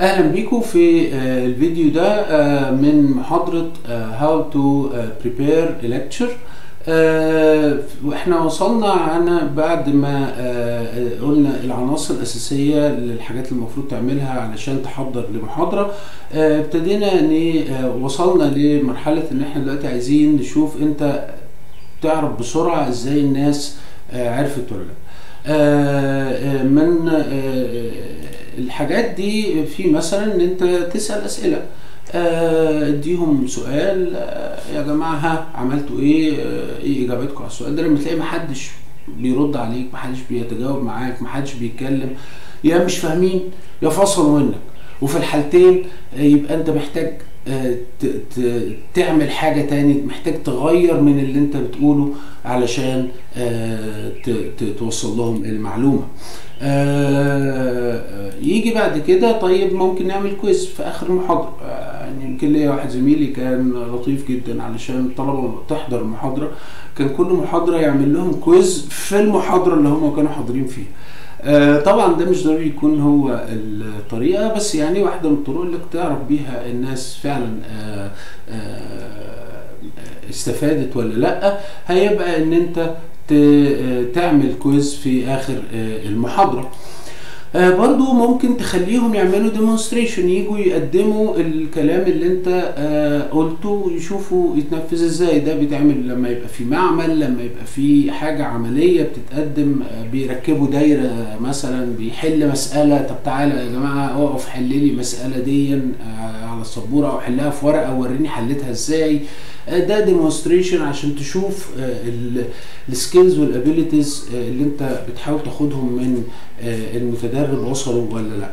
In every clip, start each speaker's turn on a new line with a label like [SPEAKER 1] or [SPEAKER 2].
[SPEAKER 1] أهلا بيكم في آه، الفيديو ده آه، من محاضرة آه، How to Prepare a Lecture. وإحنا وصلنا أنا بعد ما قلنا العناصر الأساسية للحاجات اللي المفروض تعملها علشان تحضر لمحاضرة آه، ابتدينا ان وصلنا لمرحلة إن إحنا دلوقتي عايزين نشوف أنت تعرف بسرعة إزاي الناس عرفت ولا لأ. من آه، الحاجات دي في مثلا إن أنت تسأل أسئلة. آه، أديهم سؤال آه، يا جماعة عملتوا إيه؟ آه، إيه إجابتكم على السؤال ده؟ لما تلاقي محدش بيرد عليك محدش بيتجاوب معاك محدش بيتكلم يا مش فاهمين يا فصلوا منك. وفي الحالتين آه، يبقى انت محتاج آه، تعمل حاجة تاني محتاج تغير من اللي انت بتقوله علشان آه، توصل لهم المعلومة. يجي بعد كده طيب ممكن نعمل quiz في آخر المحاضرة يعني يمكن ليا واحد زميلي كان لطيف جدا علشان الطلبة تحضر المحاضرة كان كل محاضرة يعمل لهم quiz في المحاضرة اللي هم كانوا حاضرين فيها. طبعا ده مش ضروري يكون هو الطريقة بس يعني واحدة من الطرق اللي تعرف بيها الناس فعلا آه، آه، استفادت ولا لأ. هيبقى إن أنت آه، تعمل quiz في آخر آه، المحاضرة. آه، برضو ممكن تخليهم يعملوا demonstration يجوا يقدموا الكلام اللي انت آه، قلته ويشوفوا يتنفذ إزاي. ده بيتعمل لما يبقى في معمل لما يبقى في حاجة عملية بتتقدم آه، بيركبوا دايرة مثلا بيحل مسألة طب تعالى يا جماعة اقف حل لي مسألة دي آه، على السبورة أو حلها في ورقة وريني حلتها إزاي. آه، ده demonstration عشان تشوف ال skills وال abilities اللي انت بتحاول تاخدهم من آه، المتدرب وصلوا ولا لا.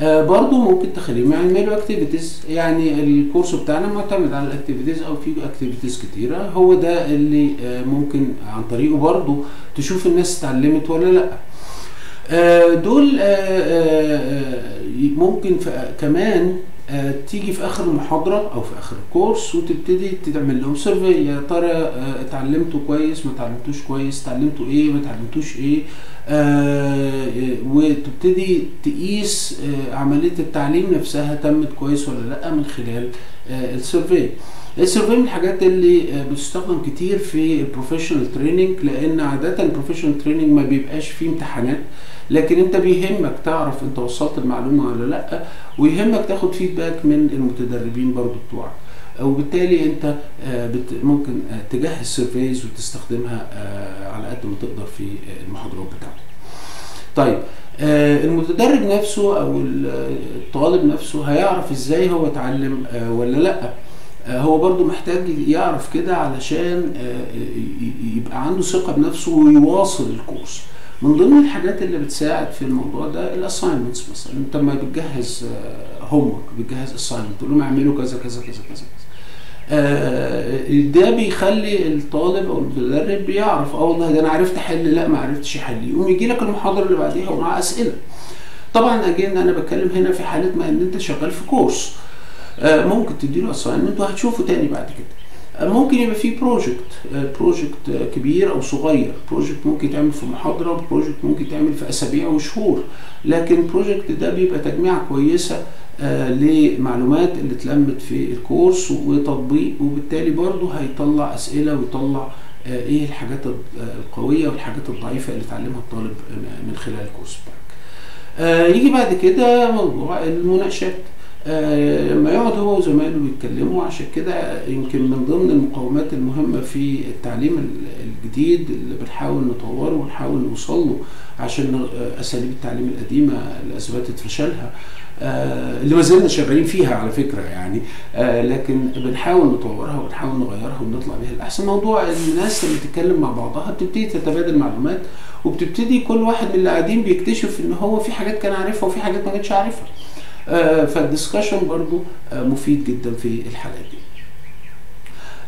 [SPEAKER 1] آه، برضو ممكن تخليهم يعملوا activities يعني الكورس بتاعنا معتمد على ال activities أو في activities كتيرة. هو ده اللي آه، ممكن عن طريقه برضو تشوف الناس اتعلمت ولا لا. آه، دول آه، آه، آه، ممكن كمان آه، تيجي في آخر المحاضرة أو في آخر الكورس وتبتدي تعمل لهم survey يا ترى آه، اتعلمتوا كويس؟ ما اتعلمتوش كويس؟ اتعلمتوا إيه؟ ما اتعلمتوش إيه؟ آه، آه، وتبتدي تقيس آه، عملية التعليم نفسها تمت كويس ولا لأ من خلال آه، ال survey ال survey من الحاجات اللي آه، بتستخدم كتير في ال professional training لأن عادة ال professional training ما بيبقاش فيه امتحانات لكن انت بيهمك تعرف انت وصلت المعلومة ولا لأ ويهمك تاخد فيدباك من المتدربين برضو بتوعك. وبالتالي انت آه، ممكن آه، تجهز سيرفيز وتستخدمها على قد ما تقدر في المحاضرات بتاعتك. طيب المتدرب نفسه أو ال- الطالب نفسه هيعرف إزاي هو اتعلم ولا لأ؟ هو برضو محتاج يعرف كده علشان آه، يبقى عنده ثقة بنفسه ويواصل الكورس. من ضمن الحاجات اللي بتساعد في الموضوع ده ال assignments مثلا. انت لما بتجهز homework بتجهز assignment تقول لهم اعملوا كذا كذا كذا كذا آه، ده بيخلي الطالب أو المتدرب بيعرف آه والله ده أنا عرفت أحل لا ما عرفتش أحل. يقوم يجي لك المحاضرة اللي بعديها ومعاه أسئلة. طبعا again أنا بتكلم هنا في حالة ما إن أنت شغال في كورس آه، ممكن تديله assignment وهتشوفه تاني بعد كده. آه، ممكن يبقى في project project كبير أو صغير. project ممكن يتعمل في محاضرة project ممكن يتعمل في أسابيع وشهور. لكن ال project ده بيبقى تجميعة كويسة آه، لمعلومات اللي اتلمت في ال course وتطبيق وبالتالي برضه هيطلع أسئلة ويطلع آه، إيه الحاجات القوية والحاجات الضعيفة اللي اتعلمها الطالب من خلال ال course بتاعك. آه، يجي بعد كده موضوع المناقشات. آه، لما يقعد هو وزمايله بيتكلموا عشان كده يمكن من ضمن المقومات المهمة في التعليم ال- الجديد اللي بنحاول نطوره ونحاول نوصل له عشان آه، أساليب التعليم القديمة اللي أثبتت فشلها آه، اللي ما زلنا شغالين فيها على فكرة يعني آه، لكن بنحاول نطورها وبنحاول نغيرها ونطلع بيها الأحسن موضوع. الناس اللي بتتكلم مع بعضها بتبتدي تتبادل معلومات وبتبتدي كل واحد من اللي قاعدين بيكتشف إن هو في حاجات كان عارفها وفي حاجات ما كانش عارفها. آه، فال discussion برضو آه، مفيد جدا في الحالات دي.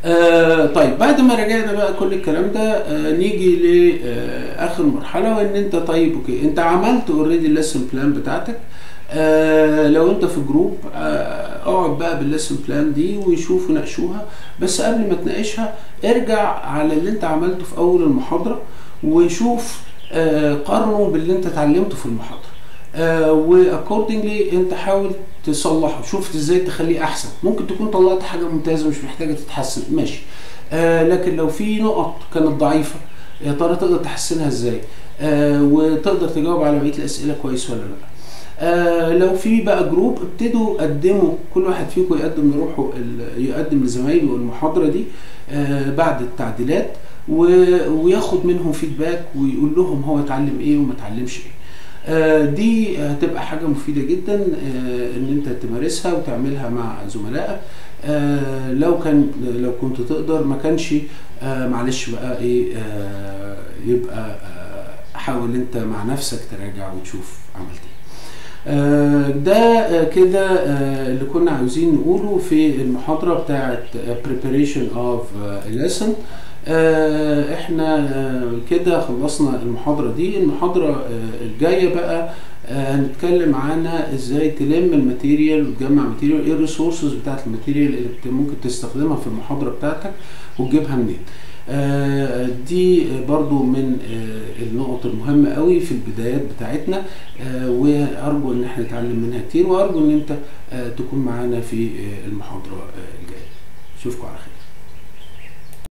[SPEAKER 1] آه طيب بعد ما رجعنا بقى كل الكلام ده آه نيجي لاخر مرحلة وإن أنت طيب okay. أنت عملت already ال lesson plan بتاعتك. آه لو أنت في group آه اقعد بقى بال lesson plan دي ويشوفوا ناقشوها بس قبل ما تناقشها ارجع على اللي أنت عملته في أول المحاضرة وشوف آه قارنه باللي أنت اتعلمته في المحاضرة. و accordingly انت حاول تصلحه. شوف إزاي تخليه احسن. ممكن تكون طلعت حاجة ممتازة مش محتاجة تتحسن. ماشي. آه لكن لو في نقط كانت ضعيفة يا ترى تقدر تحسنها إزاي؟ آه وتقدر تجاوب على بقية الأسئلة كويس ولا لا. آه لو في بقى group ابتدوا قدموا. كل واحد فيكم يقدم لروحه يقدم لزمايله المحاضره دي آه بعد التعديلات وياخد منهم feedback ويقول لهم هو اتعلم إيه وما اتعلمش إيه. آه دي هتبقى حاجة مفيدة جدا آه إن أنت تمارسها وتعملها مع زملائك. آه لو كان لو كنت تقدر ما كانش معلش بقى إيه يبقى حاول أنت مع نفسك تراجع وتشوف عملت إيه. ده كده اللي كنا عاوزين نقوله في المحاضرة بتاعت preparation of lesson. إحنا كده خلصنا المحاضرة دي. المحاضرة الجاية بقى هنتكلم عنها إزاي تلم ال material وتجمع material إيه ال resources بتاعت ال material اللي ممكن تستخدمها في المحاضرة بتاعتك وتجيبها منين. آه دي برضو من آه النقط المهمة قوي في البدايات بتاعتنا آه وأرجو إن إحنا نتعلم منها كتير وأرجو إن أنت تكون معانا في المحاضرة الجاية. أشوفكم على خير.